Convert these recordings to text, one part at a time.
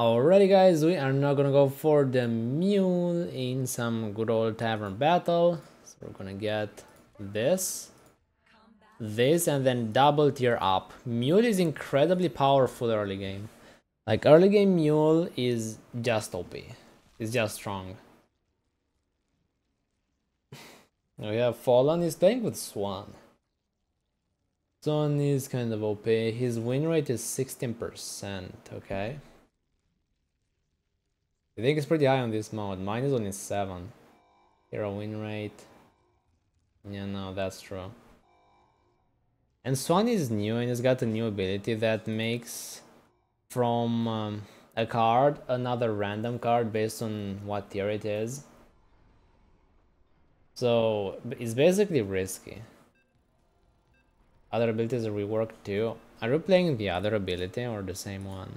Alrighty guys, we are now gonna go for the mule in some good old tavern battle. So we're gonna get this, this, and then double tier up. Mule is incredibly powerful early game. Like early game mule is just OP. It's just strong. we have Fallen is playing with Swann. Swann is kind of OP. His win rate is 16%, okay? I think it's pretty high on this mode. Mine is only 7. Hero win rate. Yeah, no, that's true. And Swann is new and it's got a new ability that makes from um, a card another random card based on what tier it is. So it's basically risky. Other abilities are reworked too. Are you playing the other ability or the same one?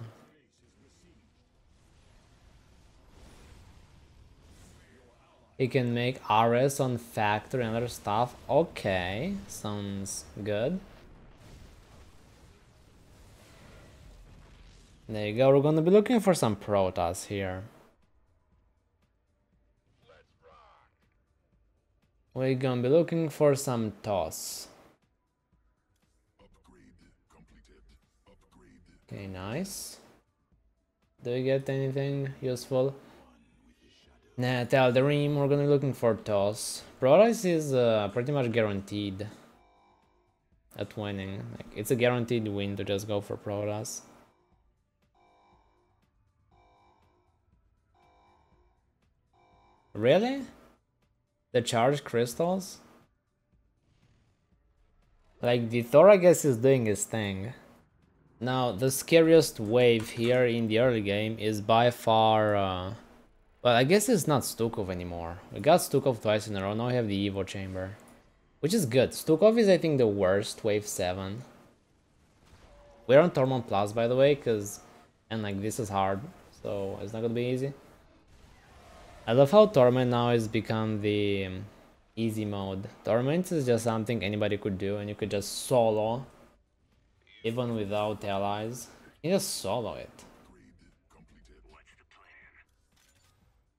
He can make RS on factory and other stuff. Okay, sounds good. There you go, we're gonna be looking for some Protoss here. We're gonna be looking for some TOS. Okay, nice. Do we get anything useful? Nah, tell the rim, we're gonna be looking for TOS. Protoss is uh, pretty much guaranteed at winning. Like, it's a guaranteed win to just go for Protoss. Really? The charged crystals? Like, the Thor, I guess, is doing his thing. Now, the scariest wave here in the early game is by far... Uh, well, I guess it's not Stukov anymore. We got Stukov twice in a row, now we have the Evo Chamber. Which is good. Stukov is, I think, the worst, wave 7. We're on Torment Plus, by the way, because... And, like, this is hard, so it's not gonna be easy. I love how Torment now has become the um, easy mode. Torment is just something anybody could do and you could just solo even without allies. You just solo it.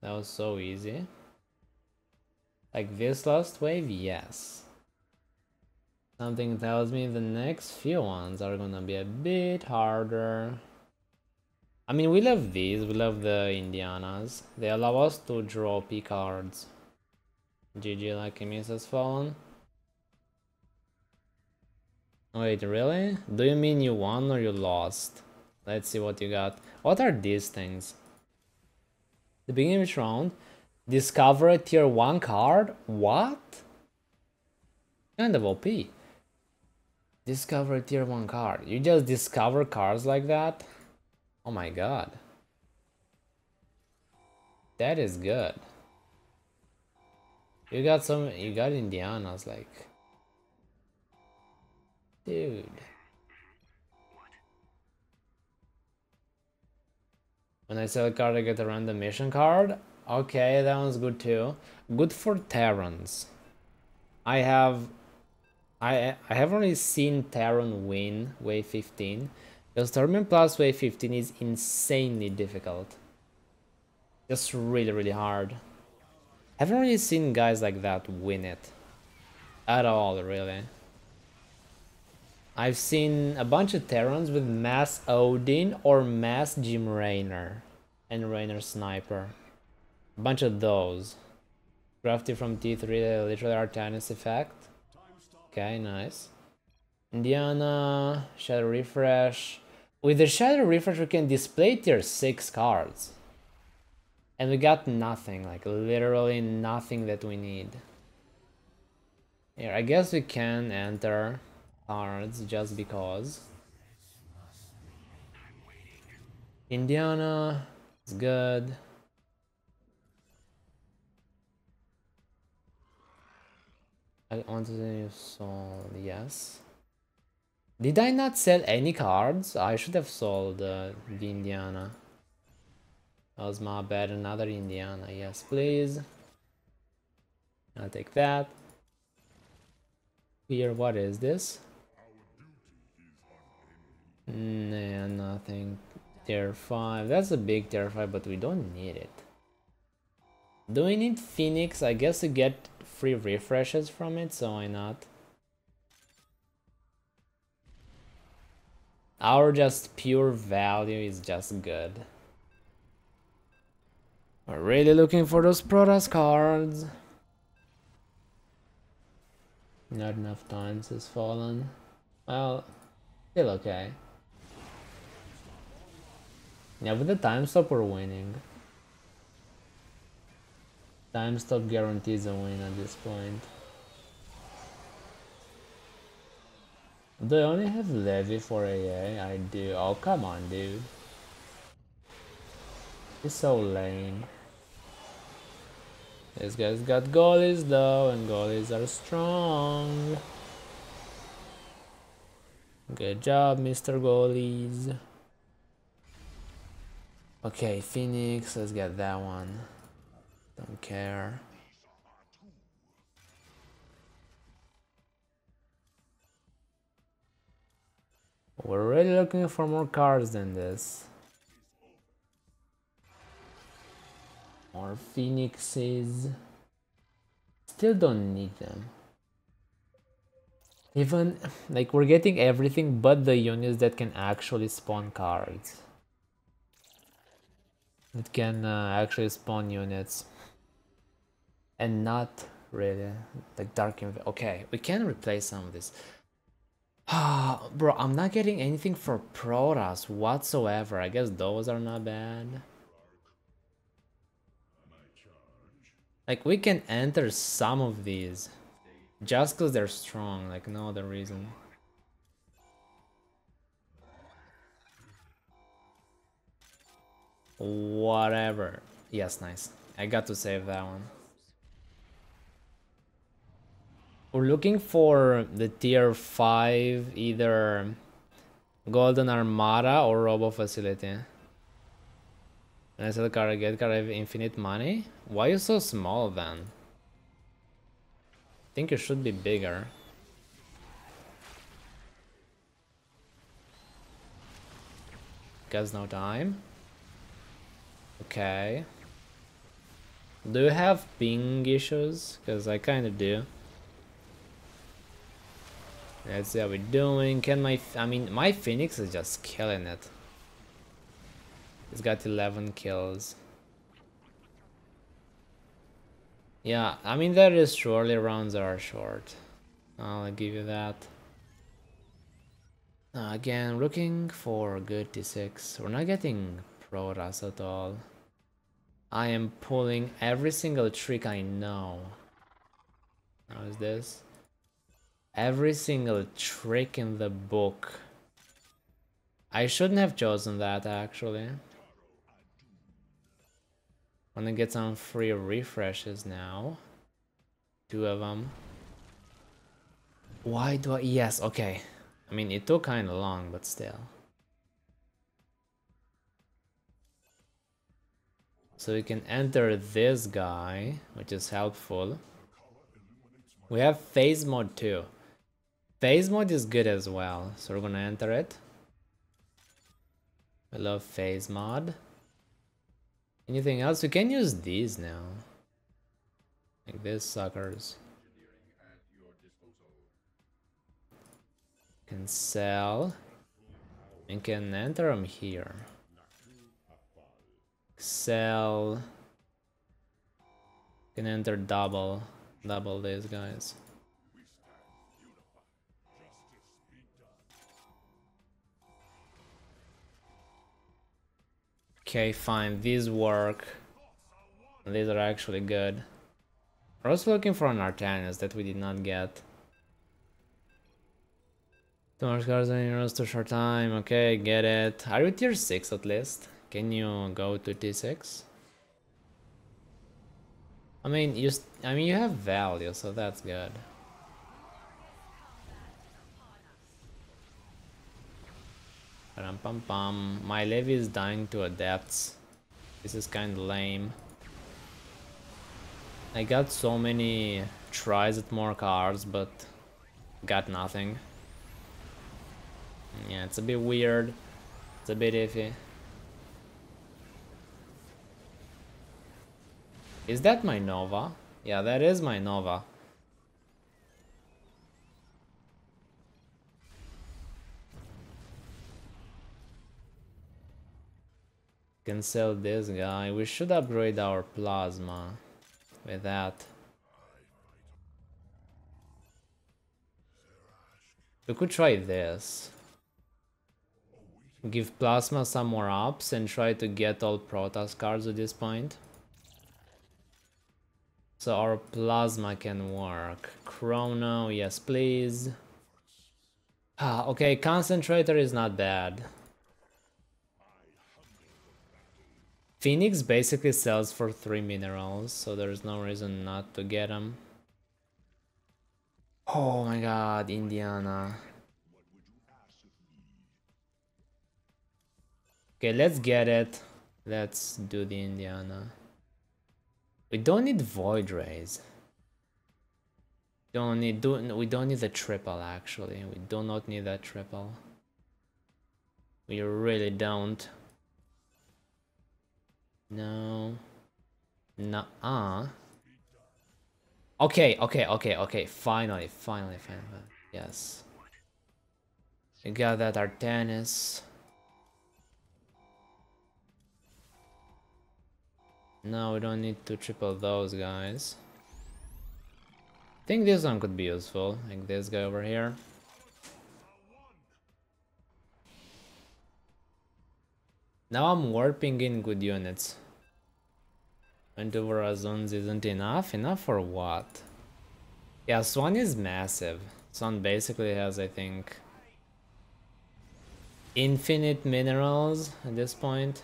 That was so easy. Like this last wave, yes. Something tells me the next few ones are gonna be a bit harder. I mean, we love these, we love the Indianas. They allow us to draw P cards. GG Lucky Miss has fallen. Wait, really? Do you mean you won or you lost? Let's see what you got. What are these things? The beginning of each round, discover a tier 1 card? What? Kind of OP. Discover a tier 1 card. You just discover cards like that? Oh my god. That is good. You got some, you got Indianas, like. Dude. When I sell a card, I get a random mission card. Okay, that one's good too. Good for Terrans. I have... I, I have only seen Terran win Wave 15. Because Torment Plus Wave 15 is insanely difficult. Just really, really hard. Haven't really seen guys like that win it. At all, really. I've seen a bunch of Terrans with Mass Odin or Mass Jim Raynor. And Raynor Sniper. A bunch of those. Crafted from T3, they literally are Artanis effect. Okay, nice. Indiana, Shadow Refresh. With the Shadow Refresh, we can display tier 6 cards. And we got nothing, like literally nothing that we need. Here, I guess we can enter cards just because. Indiana is good. I want to Soul, yes. Did I not sell any cards? I should have sold uh, the Indiana. That was my bad. Another Indiana. Yes, please. I'll take that. Here, what is this? Nah, nothing. Tier 5. That's a big tier 5, but we don't need it. Do we need Phoenix? I guess to get free refreshes from it, so why not? Our just pure value is just good. We're really looking for those Protoss cards. Not enough times has fallen. Well, still okay. Yeah, with the time stop we're winning. Time stop guarantees a win at this point. Do I only have Levy for AA? I do. Oh, come on, dude. He's so lame. This guy's got goalies though, and goalies are strong. Good job, Mr. Goalies. Okay, Phoenix, let's get that one. Don't care. We're really looking for more cards than this. More phoenixes. Still don't need them. Even, like, we're getting everything but the units that can actually spawn cards. That can uh, actually spawn units. And not really, like Dark Inv Okay, we can replace some of this. Ah, bro, I'm not getting anything for Protoss whatsoever. I guess those are not bad. Like, we can enter some of these. Just because they're strong, like no other reason. Whatever. Yes, nice. I got to save that one. We're looking for the tier 5, either Golden Armada or Robo Facility. I said get card have infinite money? Why you so small then? I think you should be bigger. Guess no time. Okay. Do you have ping issues? Because I kind of do. Let's see how we're doing. Can my... I mean, my Phoenix is just killing it. It's got 11 kills. Yeah, I mean, that is surely rounds are short. I'll give you that. Again, looking for good T6. We're not getting All. I am pulling every single trick I know. How is this? Every single trick in the book. I shouldn't have chosen that actually. Wanna get some free refreshes now. Two of them. Why do I... Yes, okay. I mean, it took kinda long, but still. So we can enter this guy, which is helpful. We have phase mode too. Phase mode is good as well, so we're gonna enter it. I love phase mod. Anything else? We can use these now. Like this suckers. Can sell. And can enter them here. Sell. Can enter double. Double these guys. Okay, fine. These work. These are actually good. We're also looking for an Artanis that we did not get. Too much cards on your to short time. Okay, get it. Are you tier 6 at least? Can you go to T6? I mean, you. I mean, you have value, so that's good. Ram pam pam. My levy is dying to adepts. This is kind of lame. I got so many tries at more cards, but got nothing. Yeah, it's a bit weird. It's a bit iffy. Is that my Nova? Yeah, that is my Nova. Can sell this guy. We should upgrade our plasma with that. We could try this. Give Plasma some more ups and try to get all Protoss cards at this point. So our Plasma can work. Chrono, yes please. Ah, okay, Concentrator is not bad. Phoenix basically sells for 3 minerals, so there's no reason not to get them. Oh my god, Indiana. Okay, let's get it. Let's do the Indiana. We don't need Void Rays. Don't need do we don't need the triple actually. We do not need that triple. We really don't. No. Nuh uh. Okay, okay, okay, okay. Finally, finally, finally. Yes. We got that Artanis. No, we don't need to triple those guys. I think this one could be useful, like this guy over here. Now I'm warping in good units. And over Azons isn't enough? Enough for what? Yeah, Swann is massive. Swann basically has, I think, infinite minerals at this point.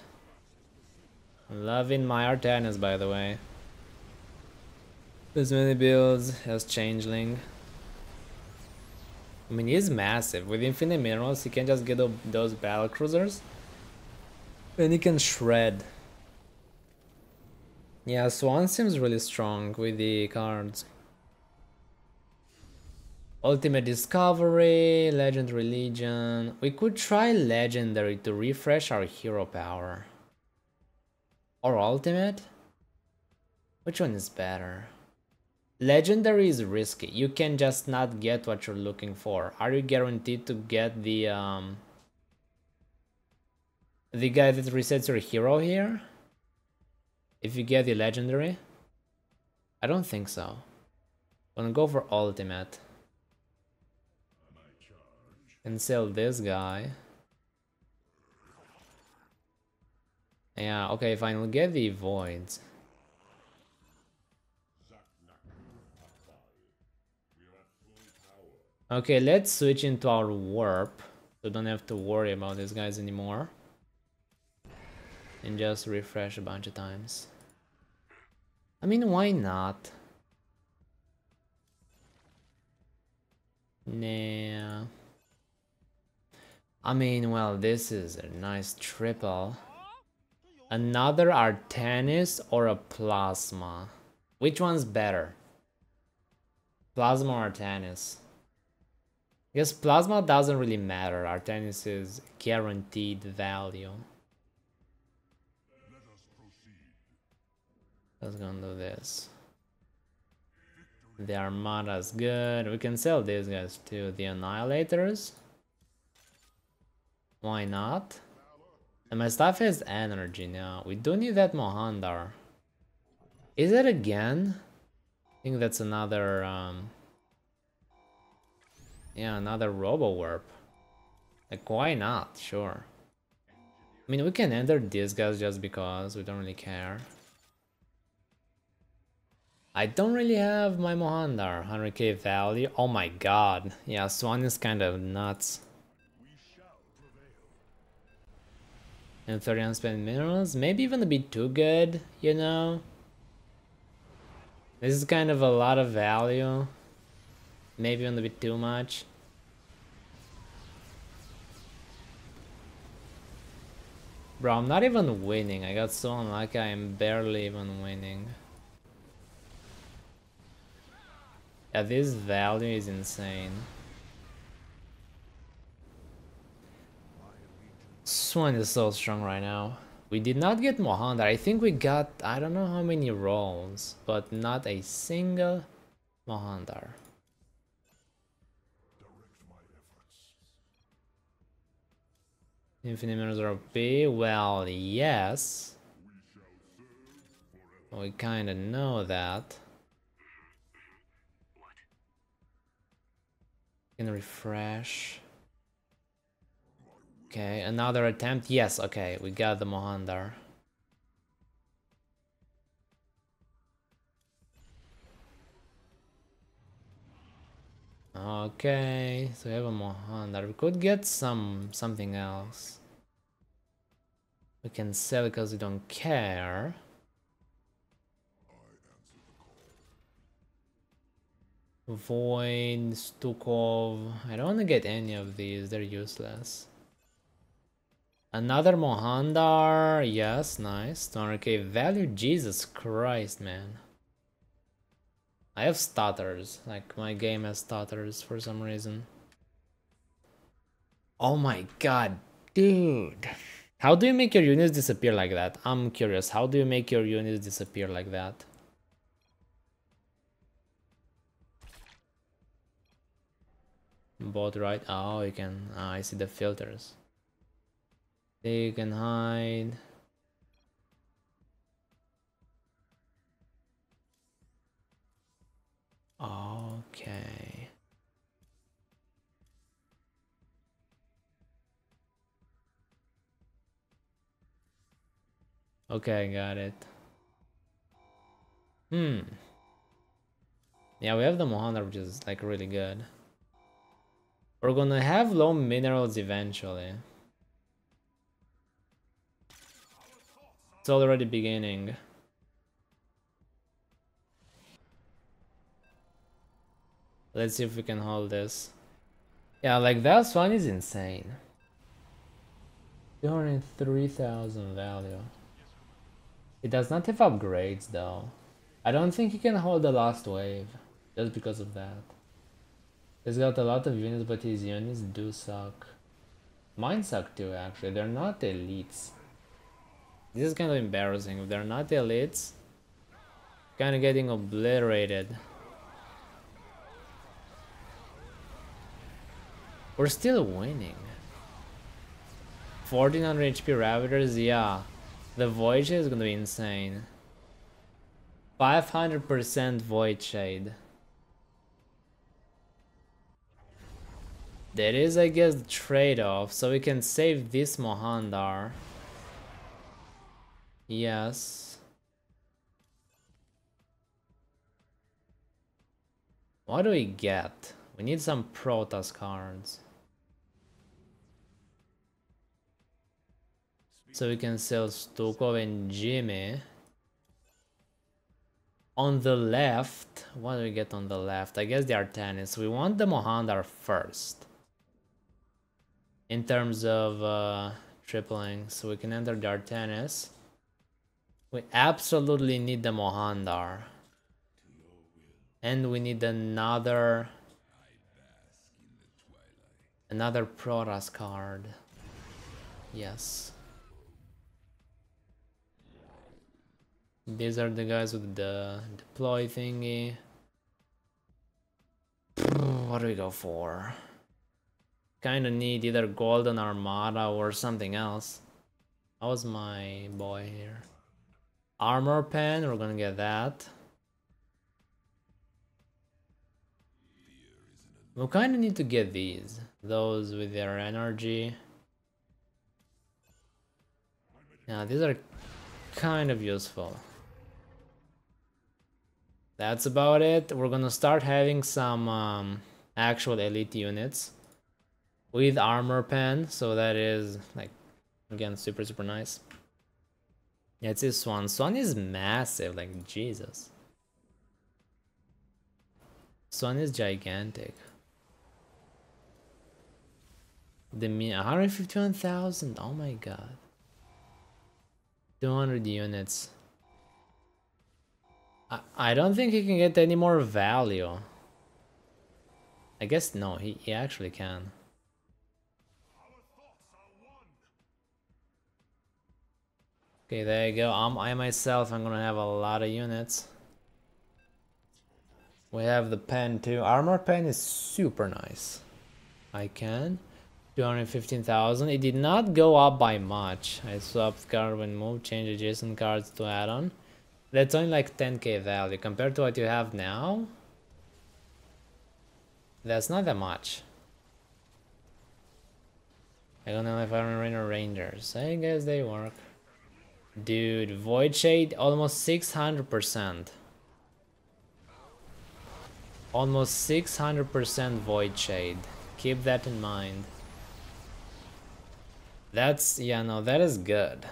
Loving my Artanis, by the way. As many builds as Changeling. I mean, he's massive. With infinite minerals, he can just get those battle cruisers. And he can shred. Yeah, Swann seems really strong with the cards. Ultimate Discovery, Legendary Legion. We could try Legendary to refresh our hero power. Or ultimate? Which one is better? Legendary is risky. You can just not get what you're looking for. Are you guaranteed to get the um the guy that resets your hero here? If you get the legendary? I don't think so. I'm gonna go for ultimate. And sell this guy. Yeah, okay, fine, we'll get the voids. Okay, let's switch into our warp. So don't have to worry about these guys anymore. And just refresh a bunch of times. I mean, why not? Nah. I mean, well, this is a nice triple. Another Artanis or a Plasma? Which one's better? Plasma or? I guess Plasma doesn't really matter. Artanis is guaranteed value. Let's go and do this. The Armada's good. We can sell these guys too. The Annihilators. Why not? And my stuff has energy now. We do need that Mohandar. Is it again? I think that's another, um... Yeah, another Robo-Warp. Like, why not? Sure. I mean, we can enter these guys just because. We don't really care. I don't really have my Mohandar. 100k value. Oh my god. Yeah, Swann is kind of nuts. And 30 unspent minerals. Maybe even a bit too good, you know? This is kind of a lot of value. Maybe even a bit too much. Bro, I'm not even winning. I got so unlucky I am barely even winning. Yeah, this value is insane. Swann is so strong right now. We did not get Mohandar. I think we got, I don't know how many rolls, but not a single Mohandar. Infinite minutes are OP? Well, yes. We kinda know that. Can refresh. Okay, another attempt. Yes, okay, we got the Mohandar. Okay, so we have a Mohandar. We could get some something else. We can sell because we don't care. Void, Stukov. I don't want to get any of these, they're useless. Another Mohandar. Yes, nice. 200k value. Jesus Christ, man. I have stutters. Like, my game has stutters for some reason. Oh my god, dude. How do you make your units disappear like that? I'm curious. How do you make your units disappear like that? Both right? Oh, you can... Oh, I see the filters. They can hide. Okay. Okay, I got it. Hmm. Yeah, we have the Mohandar, which is like really good. We're gonna have low minerals eventually. It's already beginning. Let's see if we can hold this. Yeah, like that one is insane. 203,000 value. It does not have upgrades though. I don't think he can hold the last wave. Just because of that. He's got a lot of units, but his units do suck. Mine suck too, actually. They're not elites. This is kind of embarrassing. If they're not elites, kind of getting obliterated. We're still winning. 1400 HP Ravagers, yeah. The Void Shade is gonna be insane. 500% Void Shade. That is, I guess, the trade-off. So we can save this Mohandar. Yes. What do we get? We need some Protoss cards. So we can sell Stukov and Jimmy. On the left, what do we get on the left? I guess the Artanis. We want the Mohandar first. In terms of uh, tripling, so we can enter the Artanis. We absolutely need the Mohandar. And we need another... Another Protoss card. Yes. These are the guys with the deploy thingy. What do we go for? Kinda need either Golden Armada or something else. How was my boy here? Armor pen, we're gonna get that. We kind of need to get these. Those with their energy. Now these are kind of useful. That's about it. We're gonna start having some um, actual elite units with armor pen. So that is like, again, super, super nice. Yeah, it's Swann. Swann is massive, like Jesus. Swann is gigantic. The mean 151,000. Oh my god. 200 units. I, I don't think he can get any more value. I guess no, he, he actually can. Okay, there you go. Um, I myself, I'm gonna have a lot of units. We have the pen too. Armor pen is super nice. I can. 215,000. It did not go up by much. I swapped card when moved, changed adjacent cards to add-on. That's only like 10k value. Compared to what you have now, that's not that much. I don't know if I'm Raynor Rangers. I guess they work. Dude, Void Shade almost 600%. Almost 600% Void Shade. Keep that in mind. That's, yeah, no, that is good.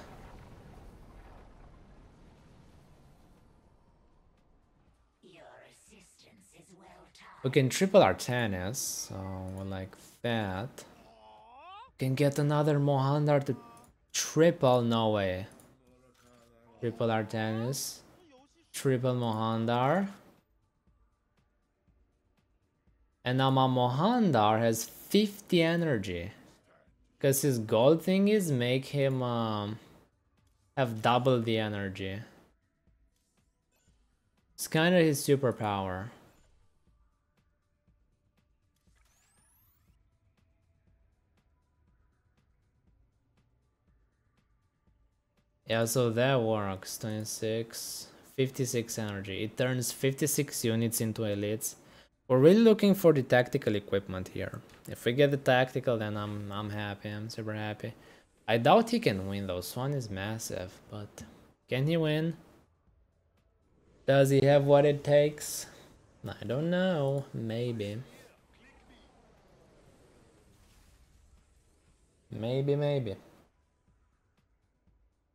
We can triple Artanis, so like that. We can get another Mohandar to triple, no way. Triple Artanis. Triple Mohandar. And now my Mohandar has 50 energy. Because his gold thing is make him um, have double the energy. It's kind of his superpower. Yeah, so that works. 26, 56 energy. It turns 56 units into elites. We're really looking for the tactical equipment here. If we get the tactical, then I'm I'm happy. I'm super happy. I doubt he can win though. Swann is massive, but can he win? Does he have what it takes? I don't know. Maybe. Maybe, maybe.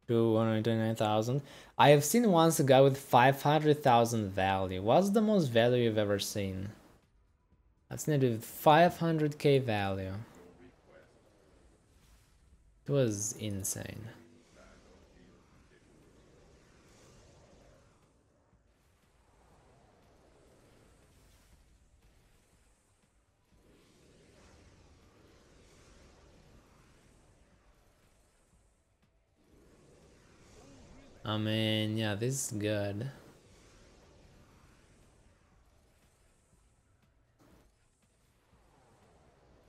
229,000. I have seen once a guy with 500,000 value. What's the most value you've ever seen? That's nearly 500k value. It was insane. I mean, yeah, this is good.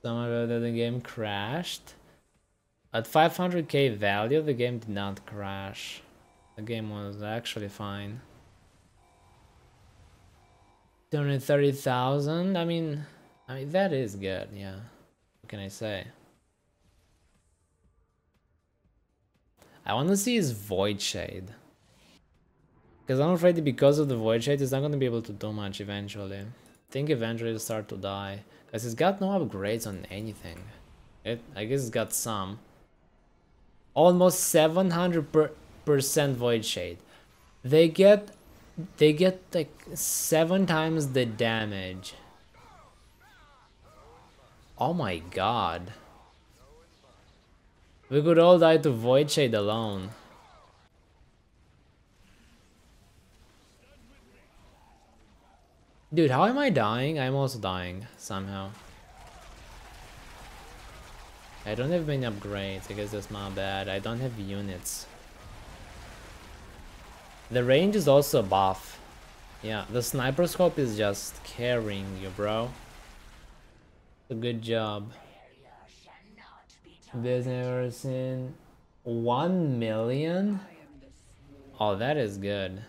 Somehow the game crashed. At 500k value, the game did not crash. The game was actually fine. 230,000? I mean, I mean, that is good, yeah. What can I say? I want to see his Void Shade. Because I'm afraid that because of the Void Shade, he's not going to be able to do much eventually. I think eventually he'll start to die. Because he's got no upgrades on anything. It, I guess he's got some. Almost 700% Void Shade. They get... They get like 7 times the damage. Oh my god. We could all die to Void Shade alone. Dude, how am I dying? I'm also dying, somehow. I don't have many upgrades, I guess that's my bad. I don't have units. The range is also buff. Yeah, the sniper scope is just carrying you, bro. Good job. Never seen 1 million? Oh, that is good.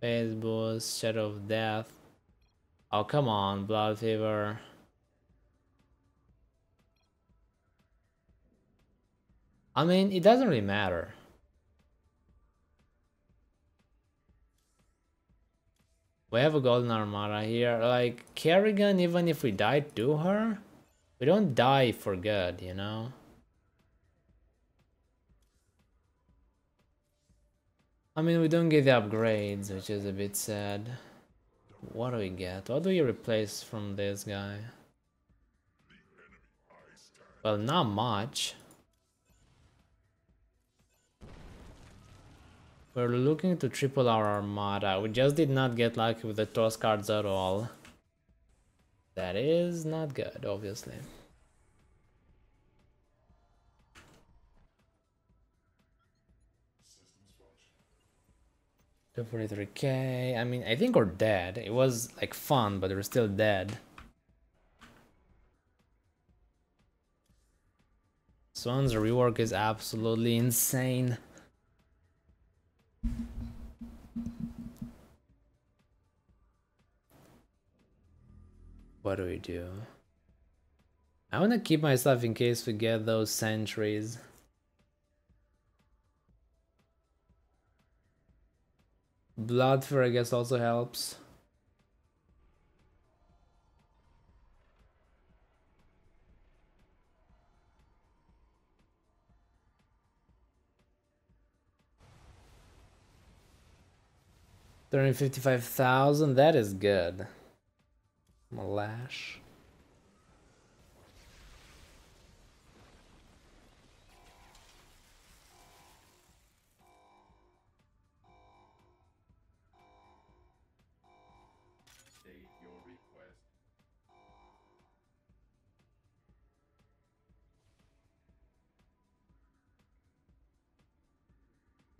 Phase boost, Shadow of Death. Oh, come on, Blood Fever. I mean, it doesn't really matter. We have a Golden Armada here. Like, Kerrigan, even if we die to her, we don't die for good, you know? I mean, we don't get the upgrades, which is a bit sad. What do we get? What do we replace from this guy? Well, not much. We're looking to triple our armada. We just did not get lucky with the toss cards at all. That is not good, obviously. 243k. I mean, I think we're dead. It was like fun, but we're still dead. Swann's rework is absolutely insane. What do we do? I want to keep myself in case we get those sentries. Blood Fever, I guess, also helps. Three hundred fifty-five thousand. That is good. Malash.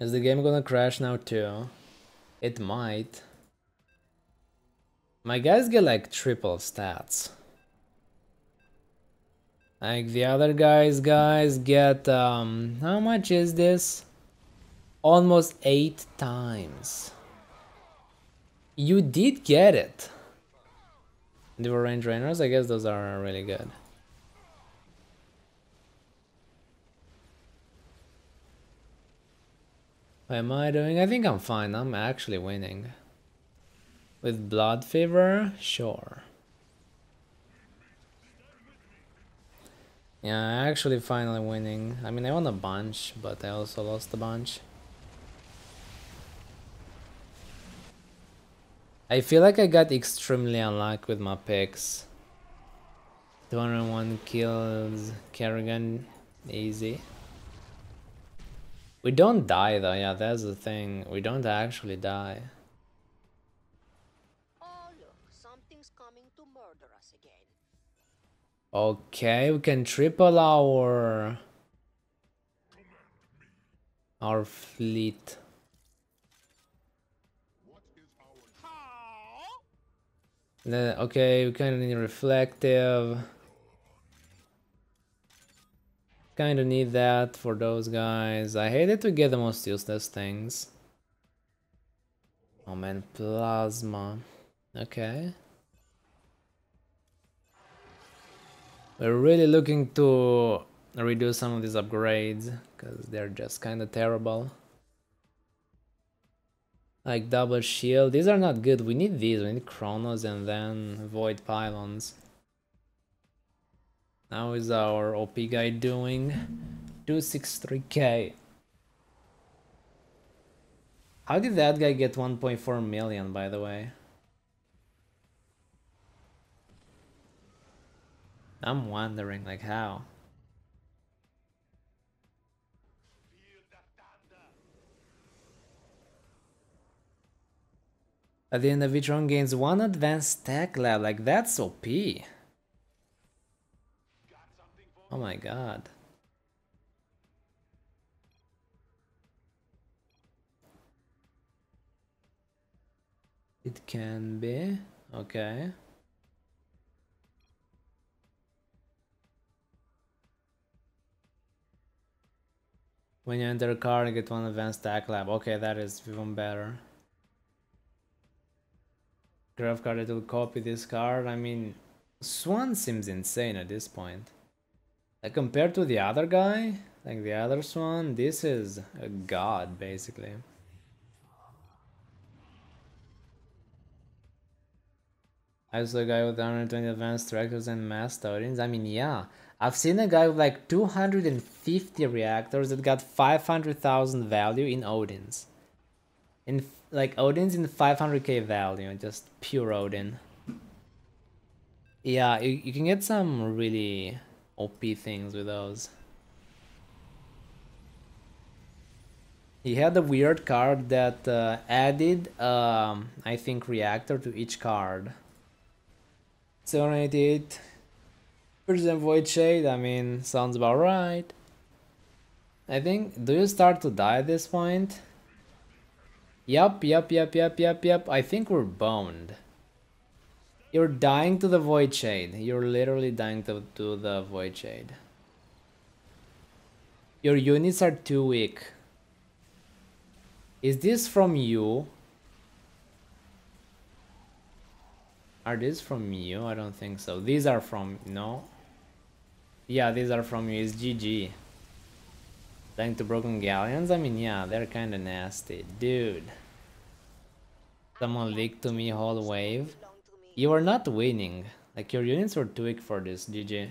Is the game gonna crash now too? It might. My guys get like triple stats. Like the other guys, guys get, um, how much is this? Almost eight times. You did get it. They were range rainers, I guess those are really good. Am I doing? I think I'm fine. I'm actually winning. With blood fever? Sure. Yeah, I actually finally winning. I mean, I won a bunch, but I also lost a bunch. I feel like I got extremely unlucky with my picks. 201 kills, Kerrigan, easy. We don't die though, yeah, that's the thing. We don't actually die. Oh look, something's coming to murder us again. Okay, we can triple our our fleet. The, okay, we kind of need reflective. Kind of need that for those guys. I hated to get the most useless things. Oh man, plasma. Okay. We're really looking to redo some of these upgrades because they're just kind of terrible. Like double shield, these are not good. We need these, we need Chronos and then Void Pylons. How is our OP guy doing? 263k. How did that guy get 1.4 million, by the way? I'm wondering, like, how? At the end of each round gains one advanced tech lab, like that's OP. Oh my god. It can be. Okay. When you enter a car, you get one advanced tech lab. Okay, that is even better. Graph card that will copy this card. I mean, Swann seems insane at this point. Like compared to the other guy, like the other Swann, this is a god basically. I saw a guy with 120 advanced reactors and mass Titans. I mean, yeah. I've seen a guy with like 250 reactors that got 500,000 value in Odin's. In like Odin's in 500k value, just pure Odin. Yeah, you, you can get some really OP things with those. He had a weird card that uh, added, um, I think, reactor to each card. 788 percent void shade. I mean, sounds about right. I think. Do you start to die at this point? Yup, yup, yup, yup, yup, yup. I think we're boned. You're dying to the Void Shade. You're literally dying to, to the Void Shade. Your units are too weak. Is this from you? Are these from you? I don't think so. These are from... No? Yeah, these are from you. It's GG. Dying to Broken Galleons? I mean, yeah, they're kinda nasty. Dude. Someone leaked to me whole wave. You are not winning. Like, your units were too weak for this, GG.